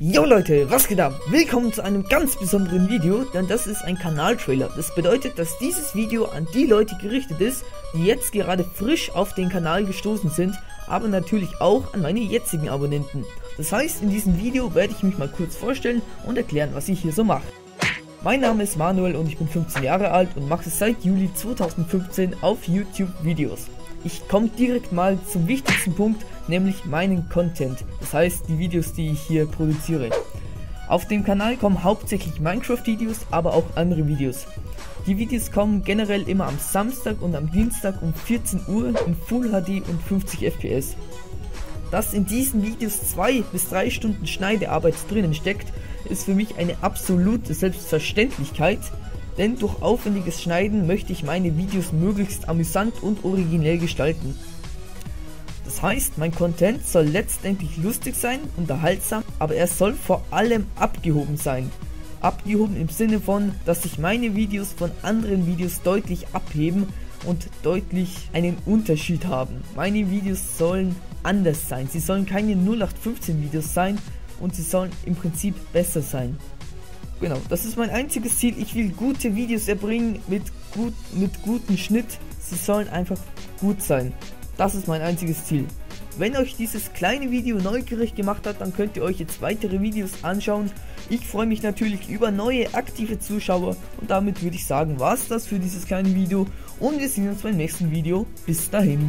Jo Leute, was geht ab? Willkommen zu einem ganz besonderen Video, denn das ist ein Kanaltrailer. Das bedeutet, dass dieses Video an die Leute gerichtet ist, die jetzt gerade frisch auf den Kanal gestoßen sind, aber natürlich auch an meine jetzigen Abonnenten. Das heißt, in diesem Video werde ich mich mal kurz vorstellen und erklären, was ich hier so mache. Mein Name ist Manuel und ich bin 15 Jahre alt und mache seit Juli 2015 auf YouTube Videos. Ich komme direkt mal zum wichtigsten Punkt, nämlich meinen Content, das heißt die Videos, die ich hier produziere. Auf dem Kanal kommen hauptsächlich Minecraft-Videos, aber auch andere Videos. Die Videos kommen generell immer am Samstag und am Dienstag um 14 Uhr in Full HD und 50 FPS. Dass in diesen Videos 2 bis 3 Stunden Schneidearbeit drinnen steckt, ist für mich eine absolute Selbstverständlichkeit, denn durch aufwendiges Schneiden möchte ich meine Videos möglichst amüsant und originell gestalten. Heißt, mein Content soll letztendlich lustig sein, unterhaltsam, aber er soll vor allem abgehoben sein. Abgehoben im Sinne von, dass sich meine Videos von anderen Videos deutlich abheben und deutlich einen Unterschied haben. Meine Videos sollen anders sein. Sie sollen keine 0815 Videos sein und sie sollen im Prinzip besser sein. Genau, das ist mein einziges Ziel. Ich will gute Videos erbringen mit, gut, mit gutem Schnitt. Sie sollen einfach gut sein. Das ist mein einziges Ziel. Wenn euch dieses kleine Video neugierig gemacht hat, dann könnt ihr euch jetzt weitere Videos anschauen. Ich freue mich natürlich über neue aktive Zuschauer und damit würde ich sagen, war es das für dieses kleine Video und wir sehen uns beim nächsten Video. Bis dahin.